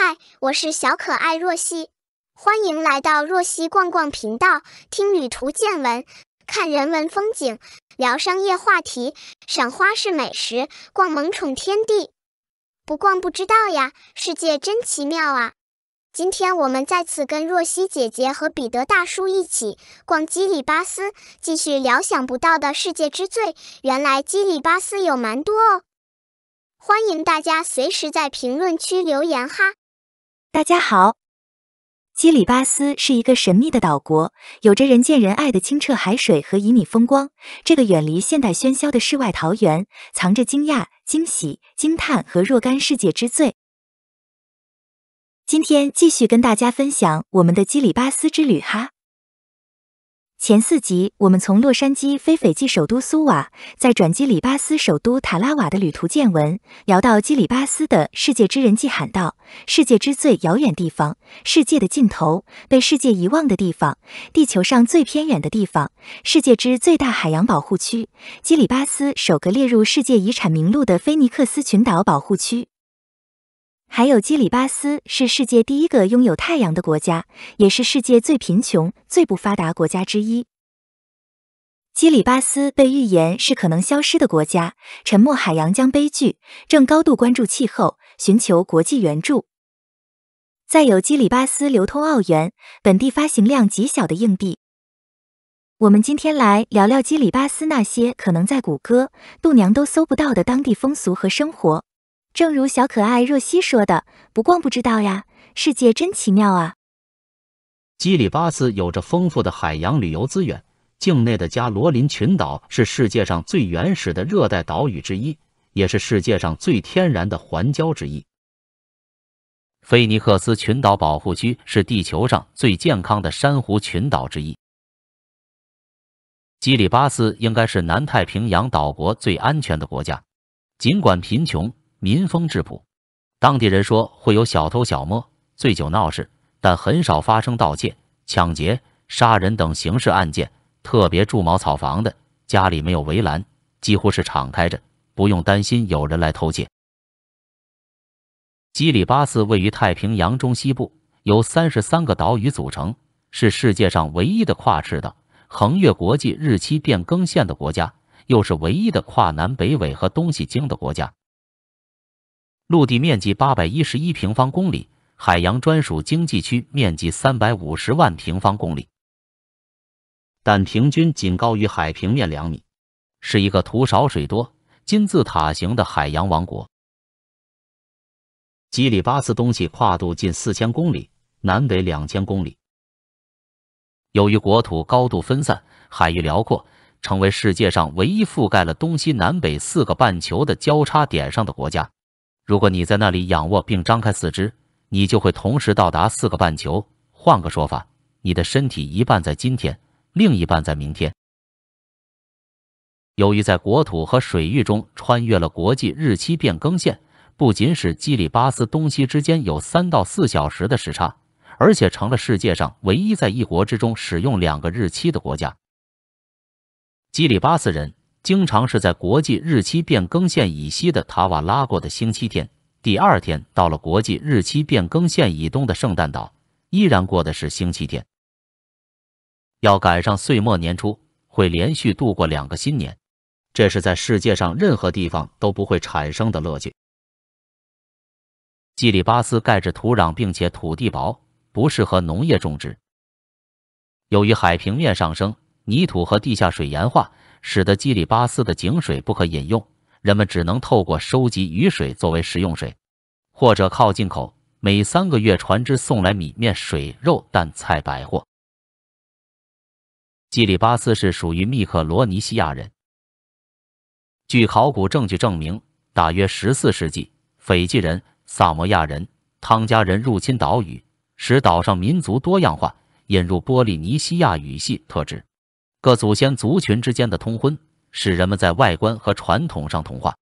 嗨，我是小可爱若曦，欢迎来到若曦逛逛频道，听旅途见闻，看人文风景，聊商业话题，赏花式美食，逛萌宠天地。不逛不知道呀，世界真奇妙啊！今天我们再次跟若曦姐姐和彼得大叔一起逛基里巴斯，继续聊想不到的世界之最。原来基里巴斯有蛮多哦。欢迎大家随时在评论区留言哈！大家好，基里巴斯是一个神秘的岛国，有着人见人爱的清澈海水和旖旎风光。这个远离现代喧嚣的世外桃源，藏着惊讶、惊喜、惊叹和若干世界之最。今天继续跟大家分享我们的基里巴斯之旅哈。前四集，我们从洛杉矶飞斐济首都苏瓦，再转基里巴斯首都塔拉瓦的旅途见闻，聊到基里巴斯的世界之人迹罕道、世界之最遥远地方、世界的尽头、被世界遗忘的地方、地球上最偏远的地方、世界之最大海洋保护区——基里巴斯首个列入世界遗产名录的菲尼克斯群岛保护区。还有，基里巴斯是世界第一个拥有太阳的国家，也是世界最贫穷、最不发达国家之一。基里巴斯被预言是可能消失的国家，沉没海洋将悲剧，正高度关注气候，寻求国际援助。再有，基里巴斯流通澳元，本地发行量极小的硬币。我们今天来聊聊基里巴斯那些可能在谷歌、度娘都搜不到的当地风俗和生活。正如小可爱若曦说的：“不逛不知道呀，世界真奇妙啊！”基里巴斯有着丰富的海洋旅游资源，境内的加罗林群岛是世界上最原始的热带岛屿之一，也是世界上最天然的环礁之一。菲尼克斯群岛保护区是地球上最健康的珊瑚群岛之一。基里巴斯应该是南太平洋岛国最安全的国家，尽管贫穷。民风质朴，当地人说会有小偷小摸、醉酒闹事，但很少发生盗窃、抢劫、杀人等刑事案件。特别住茅草房的家里没有围栏，几乎是敞开着，不用担心有人来偷窃。基里巴斯位于太平洋中西部，由三十三个岛屿组成，是世界上唯一的跨赤道、横越国际日期变更线的国家，又是唯一的跨南北纬和东西经的国家。陆地面积八百一十一平方公里，海洋专属经济区面积三百五十万平方公里，但平均仅高于海平面两米，是一个土少水多、金字塔形的海洋王国。基里巴斯东西跨度近四千公里，南北两千公里。由于国土高度分散，海域辽阔，成为世界上唯一覆盖了东西南北四个半球的交叉点上的国家。如果你在那里仰卧并张开四肢，你就会同时到达四个半球。换个说法，你的身体一半在今天，另一半在明天。由于在国土和水域中穿越了国际日期变更线，不仅使基里巴斯东西之间有三到四小时的时差，而且成了世界上唯一在一国之中使用两个日期的国家。基里巴斯人。经常是在国际日期变更线以西的塔瓦拉过的星期天，第二天到了国际日期变更线以东的圣诞岛，依然过的是星期天。要赶上岁末年初，会连续度过两个新年，这是在世界上任何地方都不会产生的乐趣。基里巴斯盖着土壤，并且土地薄，不适合农业种植。由于海平面上升，泥土和地下水盐化。使得基里巴斯的井水不可饮用，人们只能透过收集雨水作为食用水，或者靠进口。每三个月，船只送来米面、水、肉、蛋、菜、百货。基里巴斯是属于密克罗尼西亚人。据考古证据证明，大约十四世纪，斐济人、萨摩亚人、汤加人入侵岛屿，使岛上民族多样化，引入波利尼西亚语系特质。各祖先族群之间的通婚，使人们在外观和传统上同化。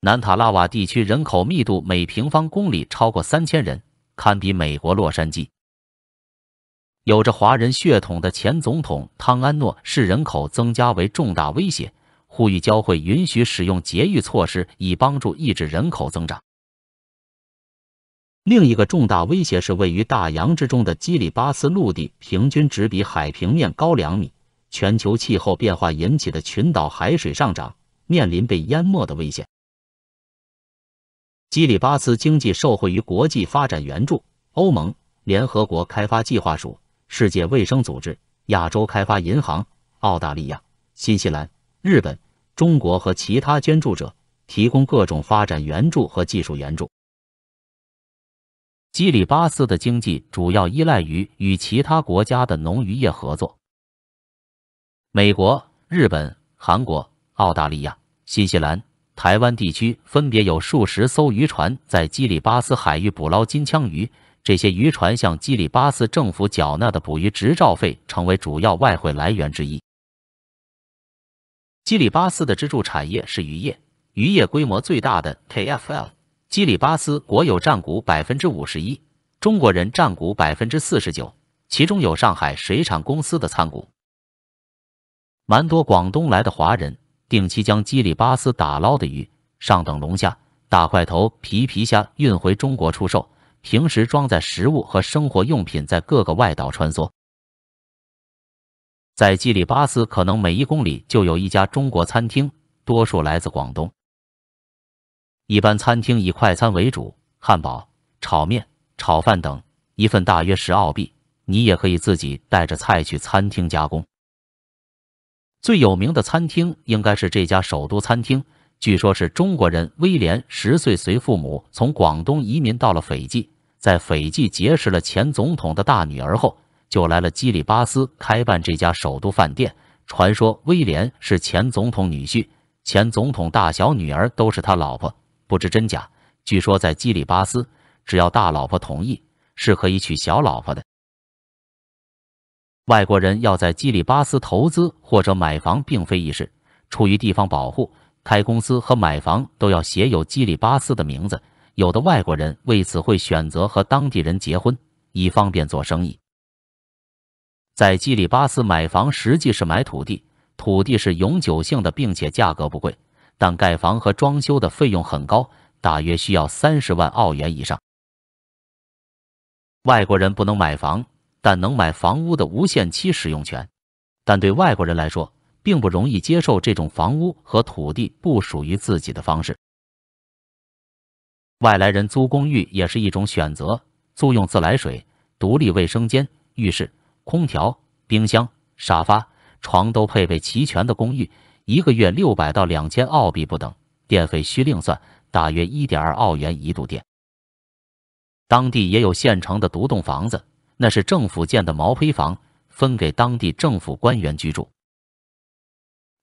南塔拉瓦地区人口密度每平方公里超过三千人，堪比美国洛杉矶。有着华人血统的前总统汤安诺视人口增加为重大威胁，呼吁教会允许使用节育措施，以帮助抑制人口增长。另一个重大威胁是位于大洋之中的基里巴斯陆地，平均只比海平面高两米。全球气候变化引起的群岛海水上涨，面临被淹没的危险。基里巴斯经济受惠于国际发展援助，欧盟、联合国开发计划署、世界卫生组织、亚洲开发银行、澳大利亚、新西兰、日本、中国和其他捐助者提供各种发展援助和技术援助。基里巴斯的经济主要依赖于与其他国家的农渔业合作。美国、日本、韩国、澳大利亚、新西兰、台湾地区分别有数十艘渔船在基里巴斯海域捕捞金枪鱼。这些渔船向基里巴斯政府缴纳的捕鱼执照费成为主要外汇来源之一。基里巴斯的支柱产业是渔业，渔业规模最大的 KFL，基里巴斯国有占股百分之五十一，中国人占股百分之四十九，其中有上海水产公司的参股。蛮多广东来的华人定期将基里巴斯打捞的鱼、上等龙虾、大块头皮皮虾运回中国出售，平时装载食物和生活用品在各个外岛穿梭。在基里巴斯，可能每一公里就有一家中国餐厅，多数来自广东。一般餐厅以快餐为主，汉堡、炒面、炒饭等，一份大约十澳币。你也可以自己带着菜去餐厅加工。最有名的餐厅应该是这家首都餐厅，据说是中国人威廉十岁随父母从广东移民到了斐济，在斐济结识了前总统的大女儿后，就来了基里巴斯开办这家首都饭店。传说威廉是前总统女婿，前总统大小女儿都是他老婆，不知真假。据说在基里巴斯，只要大老婆同意，是可以娶小老婆的。外国人要在基里巴斯投资或者买房并非易事，出于地方保护，开公司和买房都要写有基里巴斯的名字。有的外国人为此会选择和当地人结婚，以方便做生意。在基里巴斯买房实际是买土地，土地是永久性的，并且价格不贵，但盖房和装修的费用很高，大约需要三十万澳元以上。外国人不能买房。但能买房屋的无限期使用权，但对外国人来说，并不容易接受这种房屋和土地不属于自己的方式。外来人租公寓也是一种选择，租用自来水、独立卫生间、浴室、空调、冰箱、沙发、床都配备齐全的公寓，一个月六百到两千澳币不等，电费需另算，大约一点二澳元一度电。当地也有现成的独栋房子。那是政府建的毛坯房，分给当地政府官员居住。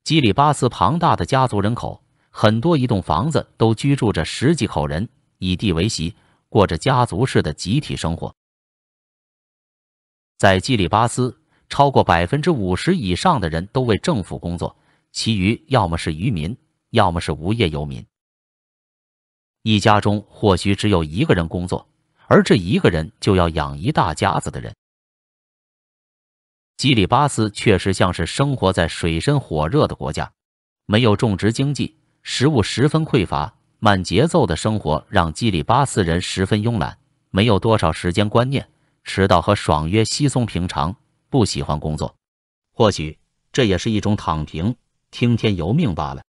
基里巴斯庞大的家族人口，很多一栋房子都居住着十几口人，以地为席，过着家族式的集体生活。在基里巴斯，超过百分之五十以上的人都为政府工作，其余要么是渔民，要么是无业游民。一家中或许只有一个人工作。而这一个人就要养一大家子的人。基里巴斯确实像是生活在水深火热的国家，没有种植经济，食物十分匮乏，慢节奏的生活让基里巴斯人十分慵懒，没有多少时间观念，迟到和爽约稀松平常，不喜欢工作。或许这也是一种躺平、听天由命罢了。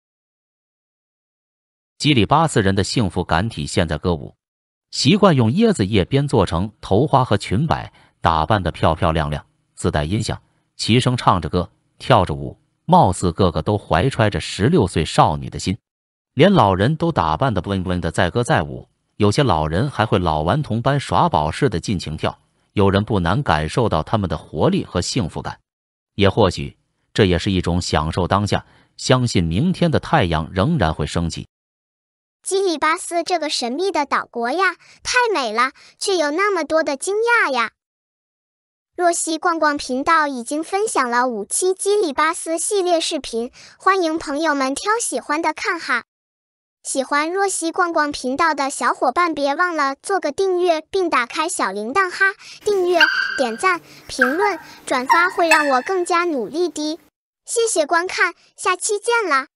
基里巴斯人的幸福感体现在歌舞。习惯用椰子叶编做成头花和裙摆，打扮得漂漂亮亮，自带音响，齐声唱着歌，跳着舞，貌似个个都怀揣着十六岁少女的心。连老人都打扮得 bling bling 的载歌载舞，有些老人还会老顽童般耍宝似的尽情跳。有人不难感受到他们的活力和幸福感，也或许这也是一种享受当下，相信明天的太阳仍然会升起。基里巴斯这个神秘的岛国呀，太美了，却有那么多的惊讶呀！若曦逛逛频道已经分享了五期基里巴斯系列视频，欢迎朋友们挑喜欢的看哈。喜欢若曦逛逛频道的小伙伴，别忘了做个订阅并打开小铃铛哈！订阅、点赞、评论、转发会让我更加努力的。谢谢观看，下期见啦。